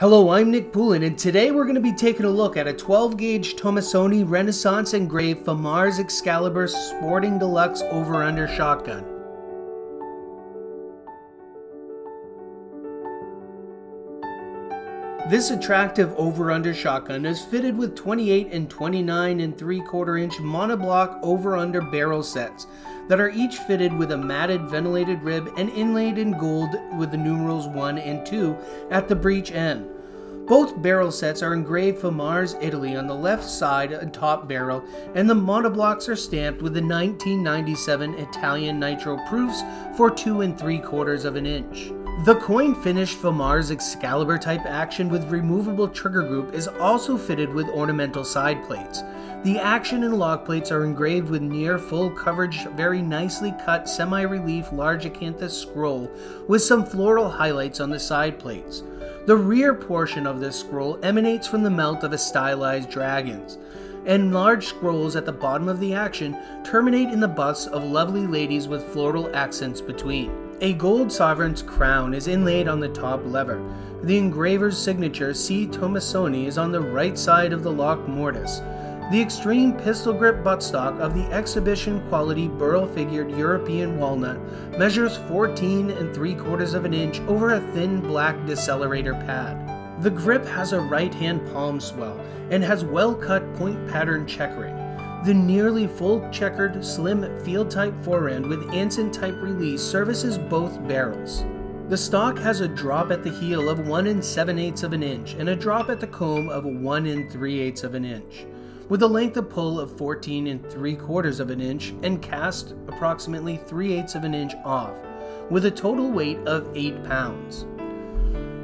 Hello, I'm Nick Poulin, and today we're going to be taking a look at a 12 gauge Tomasoni Renaissance engraved FAMARS Excalibur Sporting Deluxe over under shotgun. This attractive over-under shotgun is fitted with 28 and 29 and 3 quarter inch monoblock over-under barrel sets that are each fitted with a matted ventilated rib and inlaid in gold with the numerals 1 and 2 at the breech end. Both barrel sets are engraved FAMARS Italy on the left side and top barrel, and the monoblocks are stamped with the 1997 Italian nitro proofs for 2 and 3 quarters of an inch. The coin finished FAMARS Excalibur type action with removable trigger group is also fitted with ornamental side plates. The action and lock plates are engraved with near full coverage, very nicely cut semi relief large acanthus scroll with some floral highlights on the side plates. The rear portion of this scroll emanates from the mouth of a stylized dragons and large scrolls at the bottom of the action terminate in the busts of lovely ladies with floral accents between. A gold sovereign's crown is inlaid on the top lever. The engraver's signature C. Tomasoni is on the right side of the lock mortise. The extreme pistol grip buttstock of the exhibition quality burl figured European walnut measures 14 and 3 quarters of an inch over a thin black decelerator pad. The grip has a right hand palm swell and has well cut point pattern checkering. The nearly full checkered, slim field type forend with Anson type release services both barrels. The stock has a drop at the heel of 1 and 7 eighths of an inch and a drop at the comb of 1 and 3 eighths of an inch, with a length of pull of 14 and 3 quarters of an inch and cast approximately 3 eighths of an inch off, with a total weight of 8 pounds.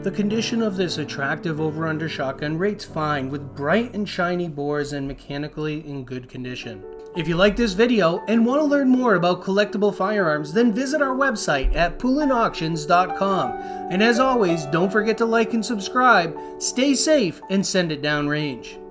The condition of this attractive over-under shotgun rates fine with bright and shiny bores and mechanically in good condition. If you like this video and want to learn more about collectible firearms, then visit our website at poulinauctions.com. And as always, don't forget to like and subscribe, stay safe, and send it downrange.